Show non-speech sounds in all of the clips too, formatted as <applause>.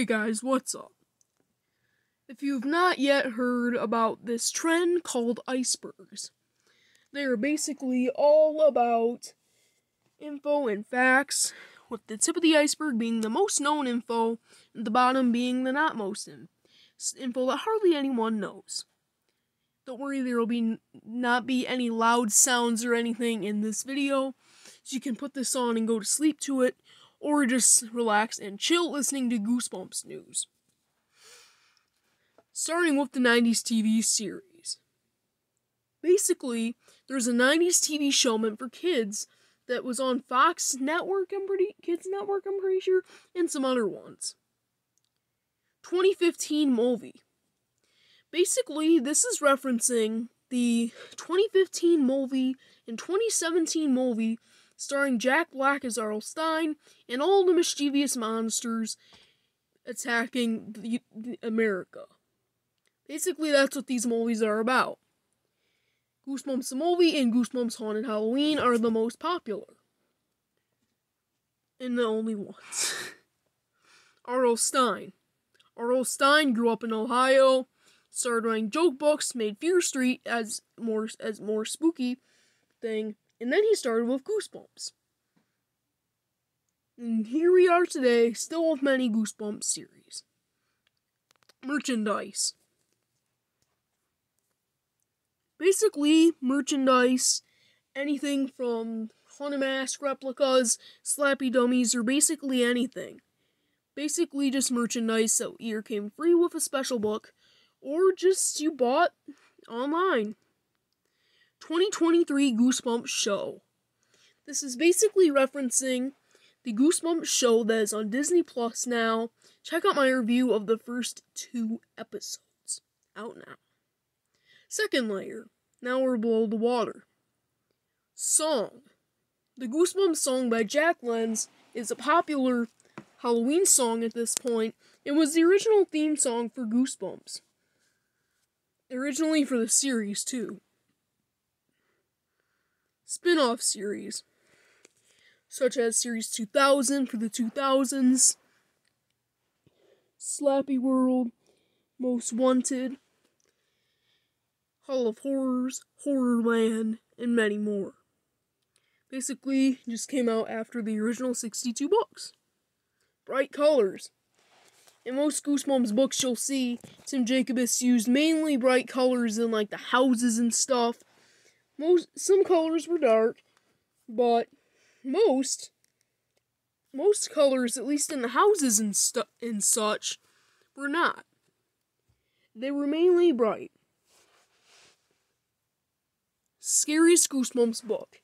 Hey guys, what's up? If you've not yet heard about this trend called icebergs, they are basically all about info and facts, with the tip of the iceberg being the most known info, and the bottom being the not most in- info that hardly anyone knows. Don't worry, there will be not be any loud sounds or anything in this video, so you can put this on and go to sleep to it, or just relax and chill listening to Goosebumps news. Starting with the 90s TV series. Basically, there's a 90s TV show meant for kids that was on Fox Network, I'm pretty Kids Network, I'm pretty sure, and some other ones. 2015 movie. Basically, this is referencing the 2015 movie and 2017 movie starring Jack Black as R.L. Stine and all the mischievous monsters attacking the, the America. Basically, that's what these movies are about. Goosebumps the movie and Goosebumps Haunted Halloween are the most popular. And the only ones. <laughs> R.L. Stine. R.L. Stine grew up in Ohio, started writing joke books, made Fear Street as more as more spooky thing, and then he started with Goosebumps. And here we are today, still with many Goosebumps series. Merchandise. Basically, merchandise, anything from Haunted Mask replicas, Slappy Dummies, or basically anything. Basically, just merchandise that either came free with a special book, or just you bought online. 2023 Goosebumps Show. This is basically referencing the Goosebumps show that is on Disney Plus now. Check out my review of the first two episodes. Out now. Second layer. Now we're below the water. Song. The Goosebumps song by Jack Lenz is a popular Halloween song at this point. It was the original theme song for Goosebumps. Originally for the series, too spin off series, such as Series 2000 for the 2000s, Slappy World, Most Wanted, Hall of Horrors, Horrorland, and many more. Basically, just came out after the original 62 books. Bright colors. In most Goosebumps books, you'll see Tim Jacobus used mainly bright colors in like the houses and stuff most some colors were dark, but most most colors, at least in the houses and stu- and such, were not. They were mainly bright. Scariest Goosebumps book.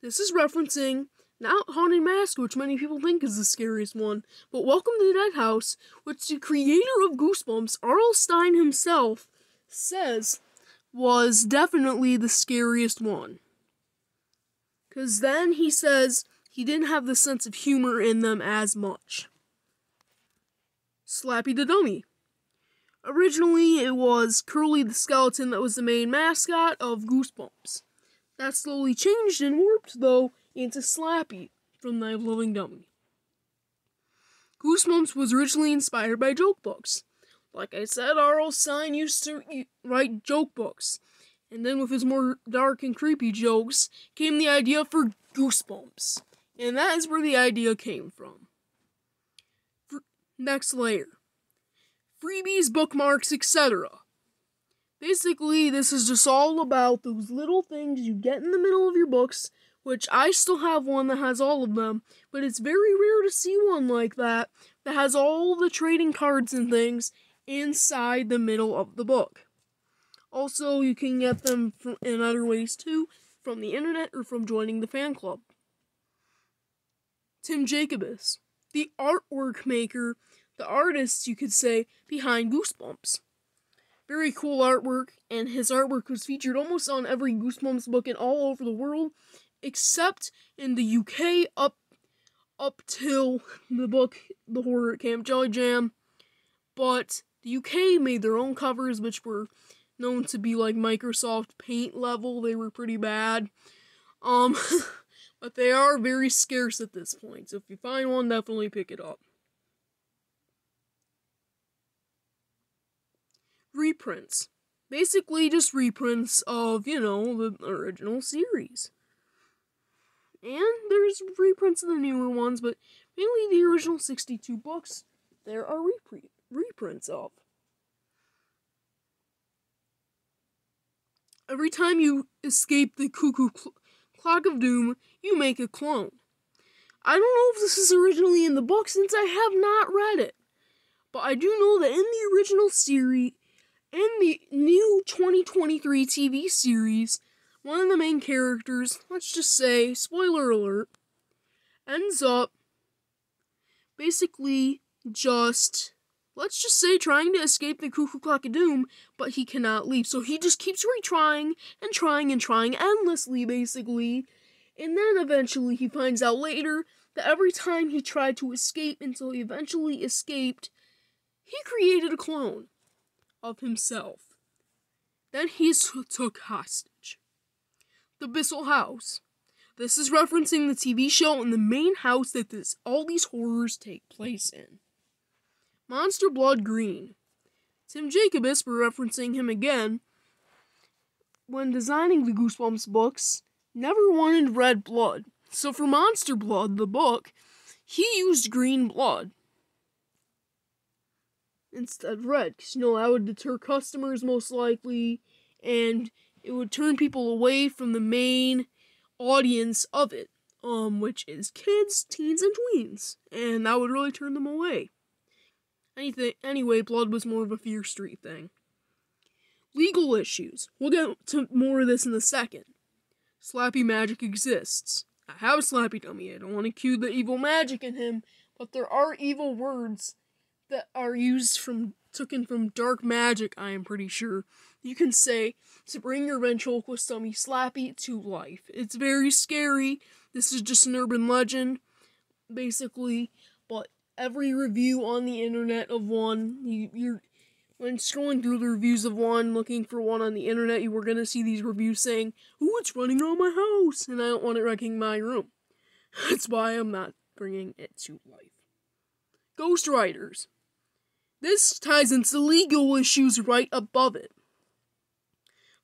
This is referencing not Haunted Mask, which many people think is the scariest one, but Welcome to the Dead House, which the creator of Goosebumps, R.L. Stine himself, says was definitely the scariest one. Because then he says he didn't have the sense of humor in them as much. Slappy the Dummy. Originally, it was Curly the Skeleton that was the main mascot of Goosebumps. That slowly changed and warped, though, into Slappy from of Living Dummy. Goosebumps was originally inspired by joke books. Like I said, R.L. Stine used to write joke books. And then with his more dark and creepy jokes came the idea for Goosebumps. And that is where the idea came from. For next layer. Freebies, bookmarks, etc. Basically, this is just all about those little things you get in the middle of your books, which I still have one that has all of them, but it's very rare to see one like that that has all the trading cards and things inside the middle of the book. Also, you can get them in other ways too, from the internet or from joining the fan club. Tim Jacobus, the artwork maker, the artist, you could say, behind Goosebumps. Very cool artwork, and his artwork was featured almost on every Goosebumps book in all over the world, except in the UK up up till the book The Horror at Camp Jelly Jam. But the UK made their own covers, which were known to be like Microsoft Paint level. They were pretty bad. Um, <laughs> but they are very scarce at this point. So if you find one, definitely pick it up. reprints. Basically, just reprints of, you know, the original series. And there's reprints of the newer ones, but mainly the original 62 books, there are repre- reprints of. Every time you escape the cuckoo cl- clock of doom, you make a clone. I don't know if this is originally in the book since I have not read it. But I do know that in the original series, in the new 2023 TV series, one of the main characters, let's just say, spoiler alert, ends up basically just let's just say trying to escape the cuckoo clock of doom, but he cannot leave. So he just keeps retrying and trying and trying endlessly, basically. And then eventually he finds out later that every time he tried to escape until he eventually escaped, he created a clone of himself. Then he took hostage. The Biddle House. This is referencing the TV show and the main house that this all these horrors take place in. Monster Blood Green. Tim Jacobus, for referencing him again, when designing the Goosebumps books, never wanted red blood. So for Monster Blood, the book, he used green blood instead of red, because you know that would deter customers most likely, and it would turn people away from the main audience of it, um, which is kids, teens, and tweens, and that would really turn them away. Anything, anyway, blood was more of a Fear Street thing. Legal issues. We'll get to more of this in a second. Slappy magic exists. I have a Slappy dummy. I don't want to cue the evil magic in him, but there are evil words that are used from taken from dark magic. I am pretty sure you can say to bring your ventriloquist dummy Slappy to life. It's very scary. This is just an urban legend, basically. But every review on the internet of one, you, you're when scrolling through the reviews of one, looking for one on the internet, you were gonna see these reviews saying, "Ooh, it's running around my house," and I don't want it wrecking my room. <laughs> That's why I'm not bringing it to life. Ghost Riders. This ties into legal issues right above it.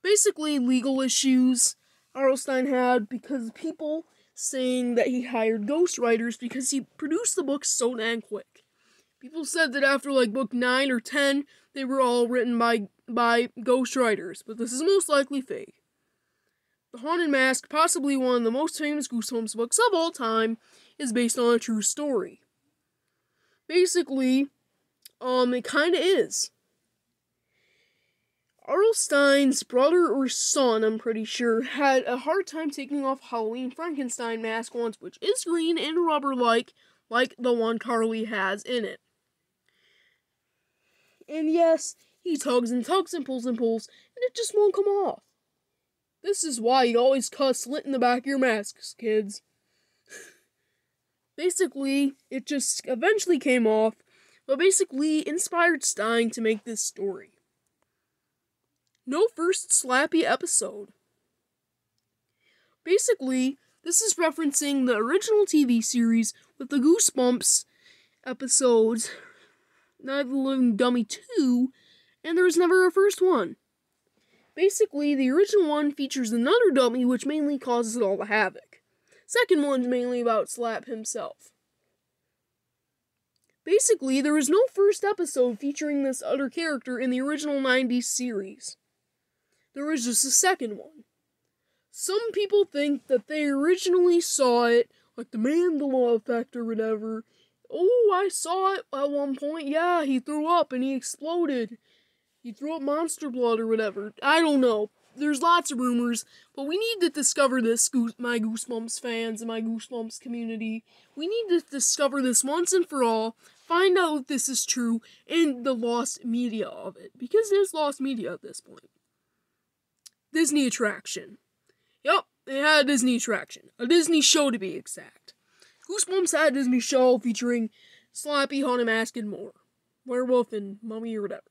Basically, legal issues R.L. Stine had because people saying that he hired ghostwriters because he produced the books so damn quick. People said that after like book 9 or 10, they were all written by by ghostwriters, but this is most likely fake. The Haunted Mask, possibly one of the most famous Goosebumps books of all time, is based on a true story. Basically, um, it kind of is. R.L. Stine's brother or son, I'm pretty sure, had a hard time taking off Halloween Frankenstein mask once, which is green and rubber like, like the one Carly has in it. And yes, he tugs and tugs and pulls and pulls, and it just won't come off. This is why you always cut a slit in the back of your masks, kids. basically, it just eventually came off, but basically inspired Stine to make this story. No first Slappy episode. Basically, this is referencing the original TV series with the Goosebumps episodes, Night of the Living Dummy 2, and there was never a first one. Basically, the original one features another dummy which mainly causes all the havoc. Second one's mainly about Slap himself. Basically, there was no first episode featuring this other character in the original 90s series. There was just a second one. Some people think that they originally saw it, like the Mandela effect or whatever. Oh, I saw it at one point. Yeah, he threw up and he exploded. He threw up monster blood or whatever. I don't know. There's lots of rumors, but we need to discover this, my Goosebumps fans and my Goosebumps community. We need to discover this once and for all, find out if this is true, and the lost media of it. Because there's lost media at this point. Disney attraction. Yep, it had a Disney attraction. A Disney show to be exact. Goosebumps had a Disney show featuring Slappy, Haunted Mask, and more. Werewolf and Mummy or whatever.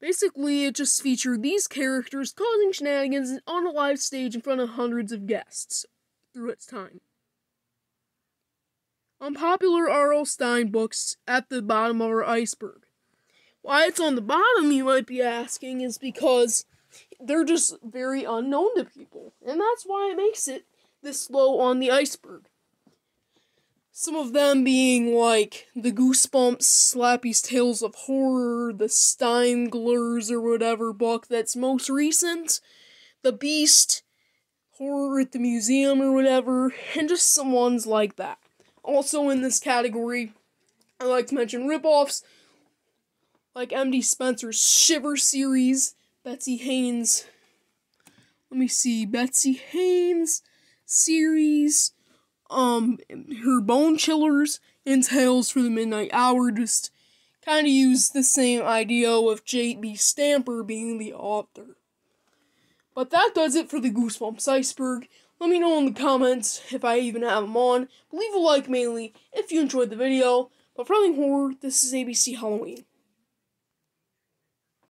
Basically, it just featured these characters causing shenanigans on a live stage in front of hundreds of guests through its time. Unpopular R.L. Stine books at the bottom of our iceberg. Why it's on the bottom, you might be asking, is because they're just very unknown to people. And that's why it makes it this low on the iceberg. Some of them being like the Goosebumps, Slappy's Tales of Horror, the Steinglers or whatever book that's most recent, The Beast, Horror at the Museum or whatever, and just some ones like that. Also in this category, I like to mention ripoffs like MD Spencer's Shiver series, Betsy Haynes. Let me see, Betsy Haynes series, um, her Bone Chillers and Tales for the Midnight Hour just kind of use the same idea with J.B. Stamper being the author. But that does it for the Goosebumps Iceberg. Let me know in the comments if I even have them on. Leave a like mainly if you enjoyed the video. But for Horror, this is ABC Halloween.